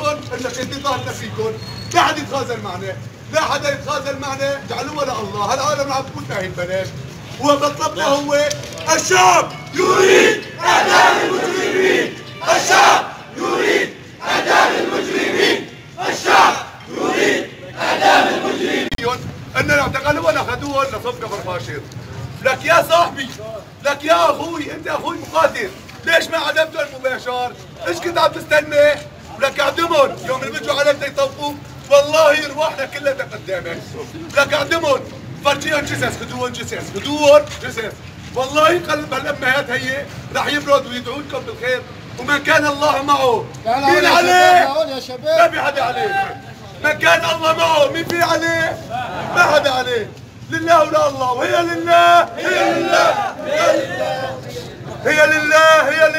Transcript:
فيكم انك انت طالنا فيكم لا حدا يتخاذل معنا لا حدا يتخاذل معنا. جعلوها لله هالعالم عم تموت هي البنات ومطلبنا هو الشعب يريد اعدام المجرمين. الشعب يريد اعدام المجرمين. الشعب يريد اعدام المجرمين. ان اعتقلوهم اخذوهم لصف كفر فاشر لك يا صاحبي لك يا أخوي أنت أخوي مقاتل. ليش ما عدمته المباشر؟ إيش كنت عم تستنى؟ لك اعدمهم يوم اللي بيجوا عليك يطوفوا والله ارواحنا كلها قدامك لك اعدمهم فرجيهم جثث خذوهم جثث خذوهم جثث والله قلب هالامهات هي رح يبرد ويدعو لكم بالخير. ومن كان الله معه مين عليه؟ يا شباب. ما في حدا عليه. من كان الله معه مين في عليه؟ ما حدا عليه. لله ولا الله. وهي لله هي لله هي لله هي لله هي لله.